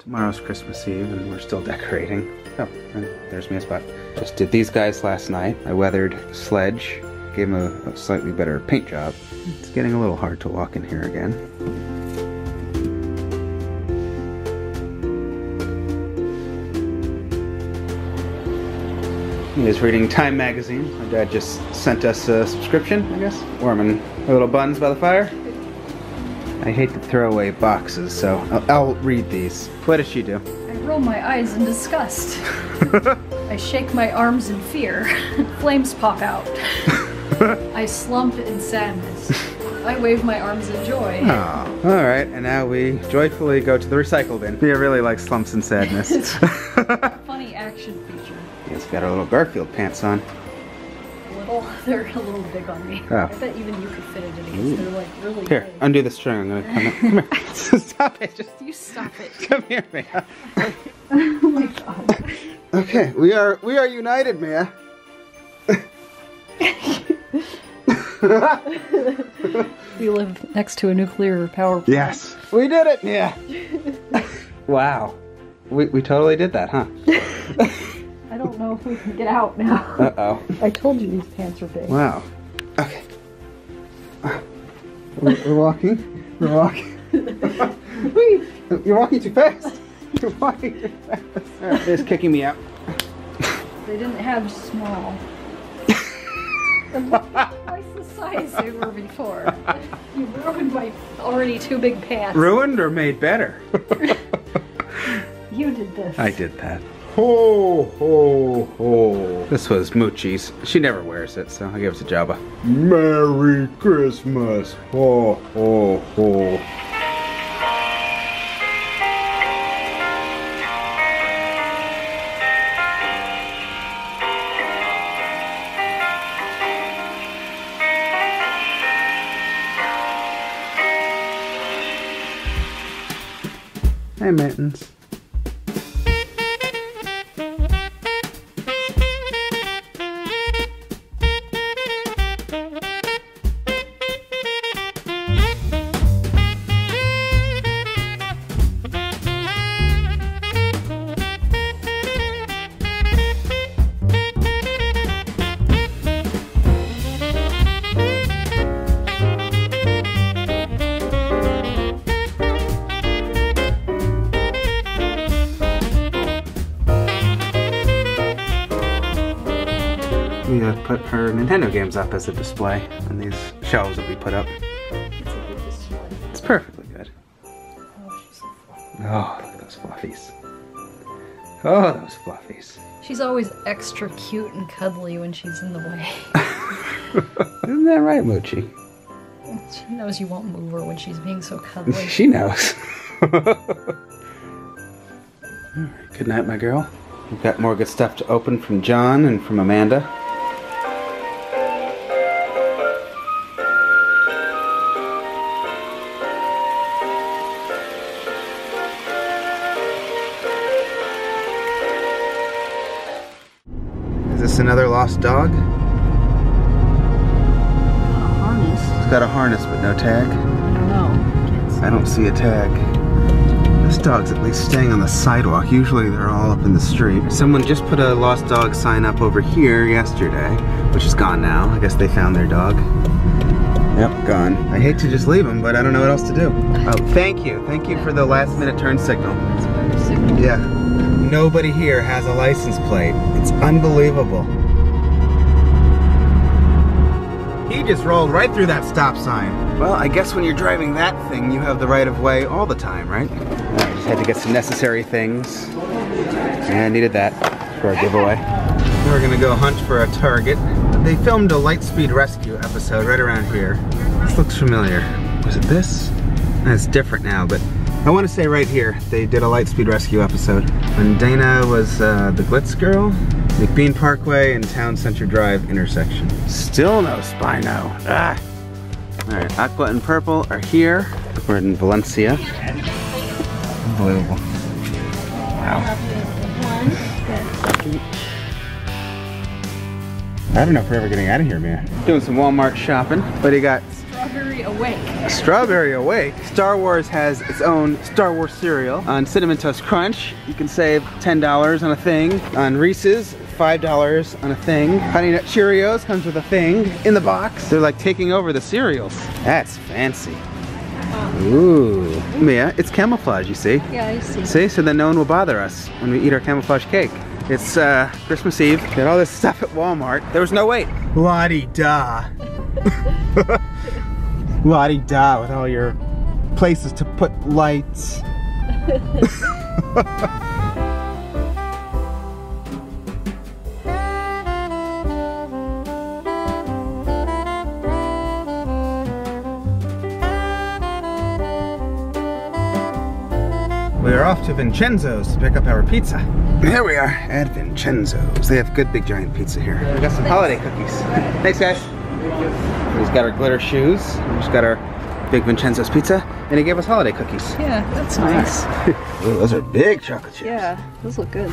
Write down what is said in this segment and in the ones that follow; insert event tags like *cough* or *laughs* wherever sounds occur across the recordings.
Tomorrow's Christmas Eve and we're still decorating. Oh, and there's me a spot. Just did these guys last night. I weathered Sledge, gave him a, a slightly better paint job. It's getting a little hard to walk in here again. He is reading Time magazine. My dad just sent us a subscription, I guess. Warming a little buns by the fire. I hate to throw away boxes, so I'll, I'll read these. What does she do? I roll my eyes in disgust. *laughs* I shake my arms in fear. *laughs* Flames pop out. *laughs* I slump in sadness. I wave my arms in joy. Oh, all right. And now we joyfully go to the recycle bin. Mia really likes slumps and sadness. It's funny action feature. He's got her little Garfield pants on. Little, *laughs* they're a little big on me. Oh. I bet even you could fit into these. They're like really Here, big. undo the string. I'm gonna come, *laughs* come here. *laughs* Stop it. Just you stop it. come here, Mia. oh my god. Okay, we are we are united, Mia. We live next to a nuclear power plant. Yes, we did it, Mia. wow, we we totally did that, huh? I don't know if we can get out now. Uh oh. I told you these pants are big. Wow. Okay. We're, we're walking. We're walking. *laughs* Whee! You're walking too fast. You're walking too fast. All right, it's kicking me out. They didn't have small. Twice the size they were before. You ruined my already too big pants. Ruined or made better? *laughs* You did this. I did that. Ho ho ho. This was Moochie's. She never wears it, so I gave it to Jabba. Merry Christmas. Ho ho ho. Hey, Mittens. Her Nintendo games up as a display, and these shelves that we put up. It's perfectly good. Oh, look at those fluffies. Oh, those fluffies. She's always extra cute and cuddly when she's in the way. *laughs* Isn't that right, Moochie? She knows you won't move her when she's being so cuddly. *laughs* She knows. *laughs* Alright, good night, my girl. We've got more good stuff to open from John and from Amanda. This another lost dog? harness. It's got a harness but no tag. I don't see. I don't see a tag. This dog's at least staying on the sidewalk. Usually they're all up in the street. Someone just put a lost dog sign up over here yesterday, which is gone now. I guess they found their dog. Yep, gone. I hate to just leave him, but I don't know what else to do. Oh, thank you. Thank you for the last minute turn signal. That's better signal. Yeah. Nobody here has a license plate. It's unbelievable. He just rolled right through that stop sign. Well, I guess when you're driving that thing, you have the right of way all the time, right? I just had to get some necessary things. And I needed that for a giveaway. We're gonna go hunt for a target. They filmed a Lightspeed Rescue episode right around here. This looks familiar. Was it this? It's different now, but I want to say right here, they did a Lightspeed Rescue episode. When Dana was uh, the Glitz girl, McBean Parkway and Town Center Drive intersection. Still no Spino. Ah. All right, Aqua and Purple are here. We're in Valencia. Unbelievable. Wow. I don't know if we're ever getting out of here, man. Doing some Walmart shopping. What do you got? Strawberry Awake. Strawberry Awake. Star Wars has its own Star Wars cereal. On Cinnamon Toast Crunch, you can save $10 on a thing. On Reese's, $5 on a thing. Honey Nut Cheerios comes with a thing in the box. They're like taking over the cereals. That's fancy. Ooh. Mia, it's camouflage, you see? Yeah, I see. See, so then no one will bother us when we eat our camouflage cake. It's uh, Christmas Eve. Got all this stuff at Walmart. There was no wait. La-di-da. *laughs* La-di-da with all your places to put lights. We are off to Vincenzo's to pick up our pizza. Here we are at Vincenzo's. They have good big giant pizza here. We got some holiday cookies. *laughs* Thanks guys. We've got our glitter shoes. We just got our big Vincenzo's pizza. And he gave us holiday cookies. Yeah, that's nice. *laughs* Ooh, those are big chocolate chips. Yeah, those look good.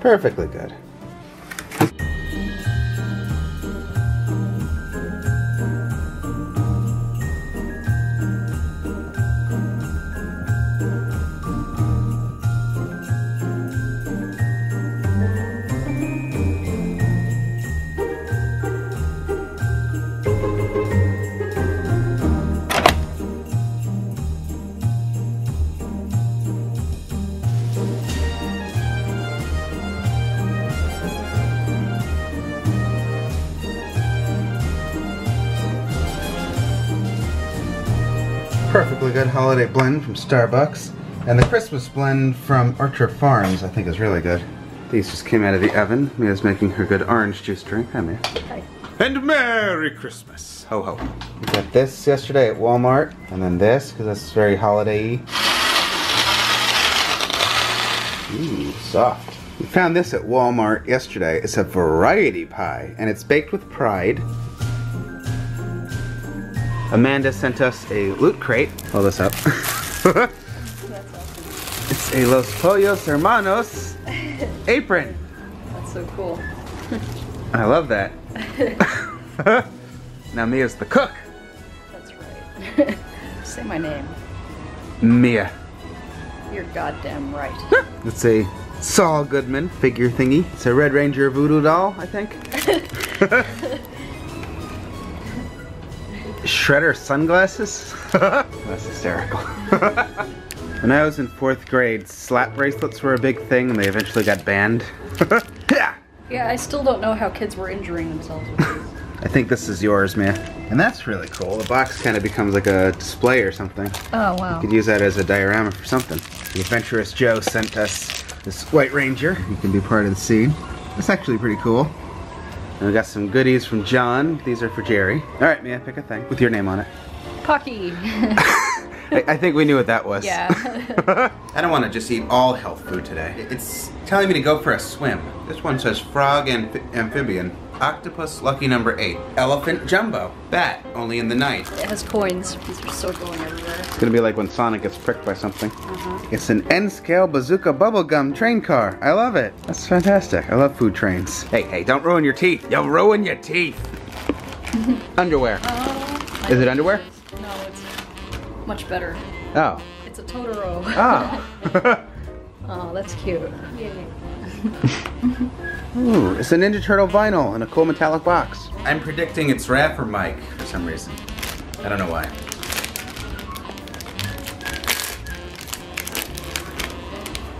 Perfectly good. Perfectly good holiday blend from Starbucks. And the Christmas blend from Archer Farms I think is really good. These just came out of the oven. Mia's making her good orange juice drink. Hi, Mia. Hi. And Merry Christmas. Ho ho. We got this yesterday at Walmart, and then this, because that's very holiday Ooh, soft. We found this at Walmart yesterday. It's a variety pie, and it's baked with pride. Amanda sent us a loot crate. Hold this up. *laughs* it's a Los Pollos Hermanos apron. That's so cool. I love that. *laughs* now Mia's the cook. That's right. *laughs* Say my name. Mia. You're goddamn right. It's a Saul Goodman figure thingy. It's a Red Ranger voodoo doll, I think. Shredder sunglasses? *laughs* That's hysterical. *laughs* when I was in fourth grade, slap bracelets were a big thing and they eventually got banned. *laughs* yeah. Yeah, I still don't know how kids were injuring themselves with these. I think this is yours, man. And that's really cool. The box kind of becomes like a display or something. Oh, wow. You could use that as a diorama for something. The adventurous Joe sent us this White Ranger. You can be part of the scene. It's actually pretty cool. And we got some goodies from John. These are for Jerry. All right, Mia, pick a thing with your name on it. Pocky. *laughs* I, I think we knew what that was. yeah. *laughs* I don't want to just eat all health food today. It's telling me to go for a swim. This one says frog and amphibian. Octopus lucky number eight. Elephant jumbo. Bat only in the night. it has coins. These are still going everywhere. It's gonna be like when Sonic gets pricked by something. It's an N-scale bazooka bubblegum train car. I love it. That's fantastic. I love food trains. Hey, hey, don't ruin your teeth. You'll ruin your teeth. *laughs* underwear. Uh, Is it underwear? No, it's much better. Oh. It's a Totoro. Oh. *laughs* *laughs* oh, that's cute. *laughs* Ooh, it's a Ninja Turtle vinyl in a cool metallic box. I'm predicting it's Raph or Mike for some reason. I don't know why.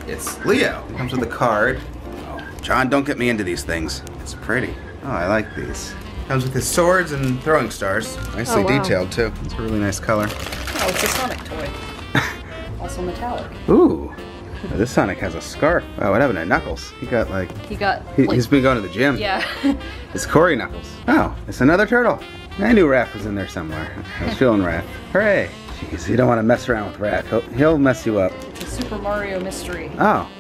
It's Leo. It comes with a card. Oh, John, don't get me into these things. It's pretty. Oh, I like these. Comes with his swords and throwing stars. Nicely Oh, wow. detailed too. It's a really nice color. Oh, it's a Sonic toy. *laughs* also metallic. Ooh. This Sonic has a scarf. Oh, what happened to Knuckles? He got like, He got. he, like- he's been going to the gym. Yeah. *laughs* It's Cory Knuckles. Oh, it's another turtle. I knew Raph was in there somewhere. *laughs* I was feeling Raph. Hooray. Jeez, you don't want to mess around with Raph. He'll, he'll mess you up. it's a Super Mario mystery. Oh.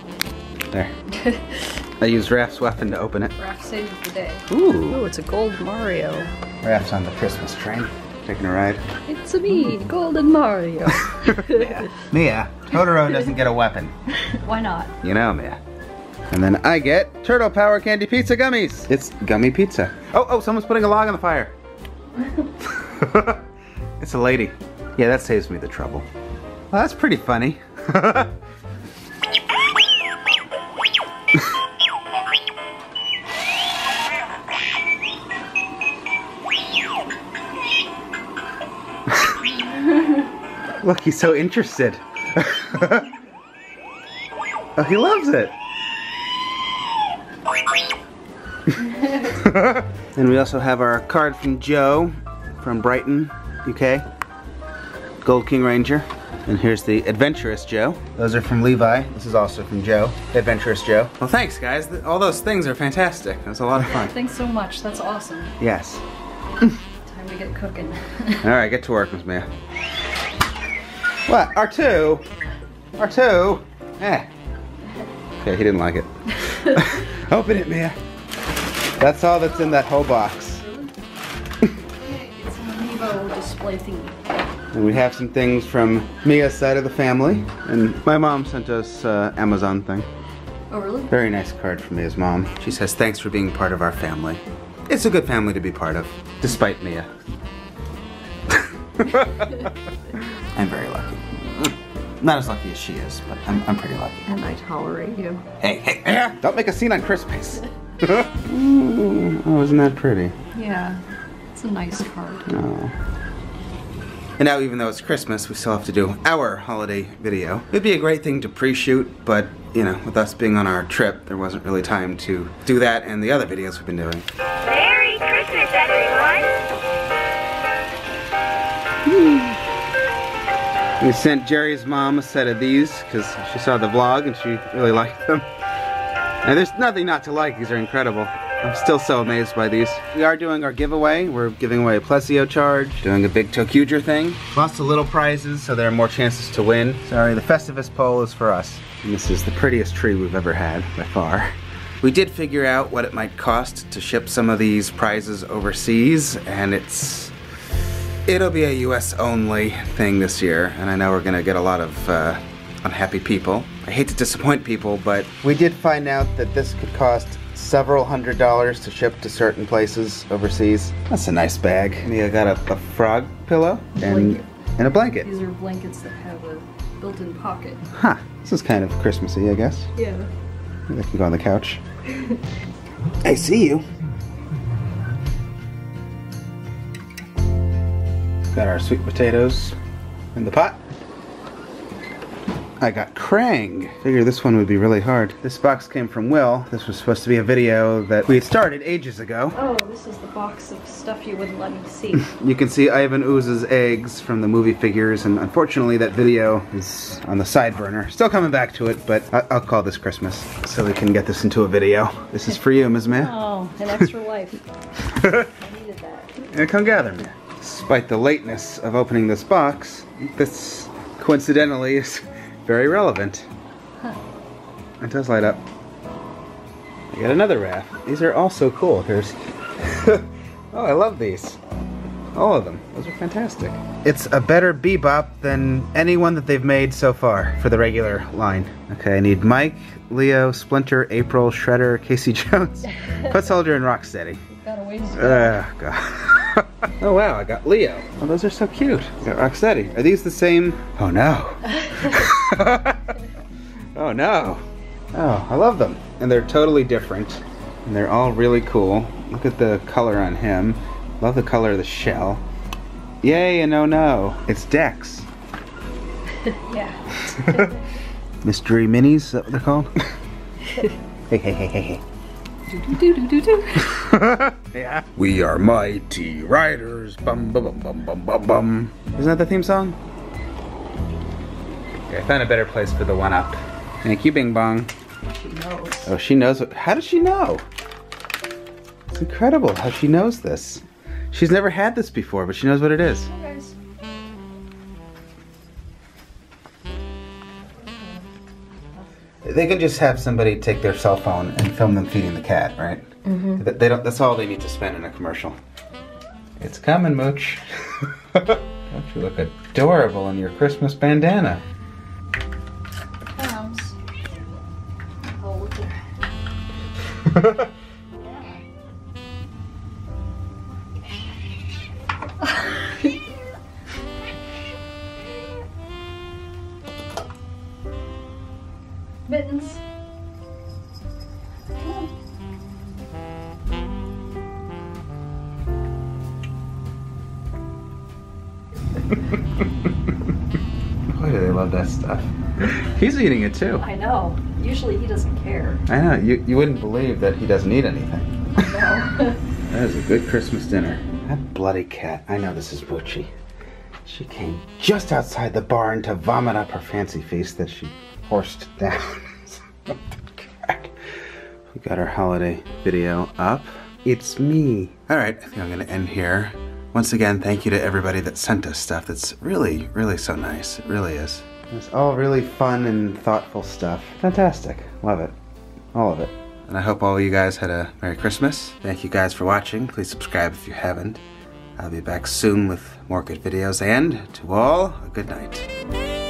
There. *laughs* I used Raph's weapon to open it. Raph saved the day. Ooh. Oh, it's a gold Mario. Raph's on the Christmas train. Taking a ride. It's a me, Golden Mario. *laughs* Mia, Totoro doesn't get a weapon. Why not? You know, Mia. And then I get Turtle Power Candy Pizza Gummies. It's gummy pizza. Oh, oh, someone's putting a log on the fire. *laughs* it's a lady. Yeah, that saves me the trouble. Well, that's pretty funny. *laughs* Look, he's so interested. *laughs* oh, he loves it. *laughs* and we also have our card from Joe from Brighton, UK. Gold King Ranger. And here's the Adventurous Joe. Those are from Levi. This is also from Joe, Adventurous Joe. Well, thanks, guys. All those things are fantastic. It was a lot of fun. Thanks so much. That's awesome. Yes. Time to get cooking. *laughs* All right, get to work, Miss Mia. What? R2? R2? Eh. Okay, he didn't like it. *laughs* Open it, Mia. That's all that's in that whole box. it's an amiibo display thingy. And we have some things from Mia's side of the family. And my mom sent us uh, Amazon thing. Oh, really? Very nice card from Mia's mom. She says, thanks for being part of our family. It's a good family to be part of, despite Mia. *laughs* *laughs* I'm very lucky. Not as lucky as she is, but I'm, I'm pretty lucky. And I tolerate you. Hey, hey, hey, don't make a scene on Christmas. Ooh, *laughs* mm, oh, isn't that pretty? Yeah. It's a nice card. Oh. And now, even though it's Christmas, we still have to do our holiday video. It'd be a great thing to pre-shoot, but, you know, with us being on our trip, there wasn't really time to do that and the other videos we've been doing. Merry Christmas, everyone! Hmm. We sent Jerry's mom a set of these because she saw the vlog and she really *laughs* liked them. And there's nothing not to like, these are incredible. I'm still so amazed by these. We are doing our giveaway. We're giving away a Plesio charge, doing a big ToQger thing. Lots of little prizes, so there are more chances to win. Sorry, the Festivus pole is for us. And this is the prettiest tree we've ever had, by far. We did figure out what it might cost to ship some of these prizes overseas, and it's It'll be a US only thing this year, and I know we're gonna get a lot of uh, unhappy people. I hate to disappoint people, but we did find out that this could cost several hundred dollars to ship to certain places overseas. That's a nice bag. Mia got a, a frog pillow and, Blanket. and a blanket. These are blankets that have a built-in pocket. Huh, this is kind of Christmassy, I guess. Yeah. Maybe I can go on the couch. I see you. Got our sweet potatoes in the pot. I got Krang. Figure this one would be really hard. This box came from Will. This was supposed to be a video that we had started ages ago. Oh, this is the box of stuff you wouldn't let me see. *laughs* You can see Ivan Ooze's eggs from the movie figures, and unfortunately that video is on the side burner. Still coming back to it, but I- I'll call this Christmas so we can get this into a video. This is for you, Ms. Mia. oh, an extra *laughs* life. *laughs* I needed that. And come gather me. Despite the lateness of opening this box, this coincidentally is very relevant. It does light up. I got another Raph. These are all so cool. Here's *laughs* oh, I love these. All of them. Those are fantastic. It's a better bebop than any one that they've made so far for the regular line. Okay, I need Mike, Leo, Splinter, April, Shredder, Casey *laughs* Jones, *laughs* Foot Soldier, and Rocksteady. Got a ways to go. Oh god. *laughs* oh wow, I got Leo. Oh, those are so cute. I got Rocksteady. Are these the same? Oh no. *laughs* oh no. Oh, I love them. And they're totally different. And they're all really cool. Look at the color on him. Love the color of the shell. Yay and oh no. It's Dex. *laughs* yeah. Mystery Minis, is that what they're called? hey, hey, hey, hey, hey. *laughs* Yeah. We are mighty riders. Bum bum bum bum bum bum bum. Isn't that the theme song? Okay, I found a better place for the one up. Thank you, Bing Bong. Oh, she knows. Oh, she knows. What, how does she know? It's incredible how she knows this. She's never had this before, but she knows what it is. They can just have somebody take their cell phone and film them feeding the cat, right? Mm-hmm. They don't. That's all they need to spend in a commercial. It's coming, Mooch. *laughs* don't you look adorable in your Christmas bandana? Pounds. *laughs* Oh, *laughs* *laughs* He's eating it too. I know. Usually he doesn't care. I know. You, you wouldn't believe that he doesn't eat anything. *laughs* No. *laughs* That is a good Christmas dinner. That bloody cat. I know this is Butchie. She came just outside the barn to vomit up her fancy feast that she forced down. we got our holiday video up. It's me. All right, I think I'm gonna end here. Once again, thank you to everybody that sent us stuff. That's really, really so nice. It really is. It's all really fun and thoughtful stuff. Fantastic. Love it. All of it. And I hope all of you guys had a Merry Christmas. Thank you guys for watching. Please subscribe if you haven't. I'll be back soon with more good videos and to all, a good night.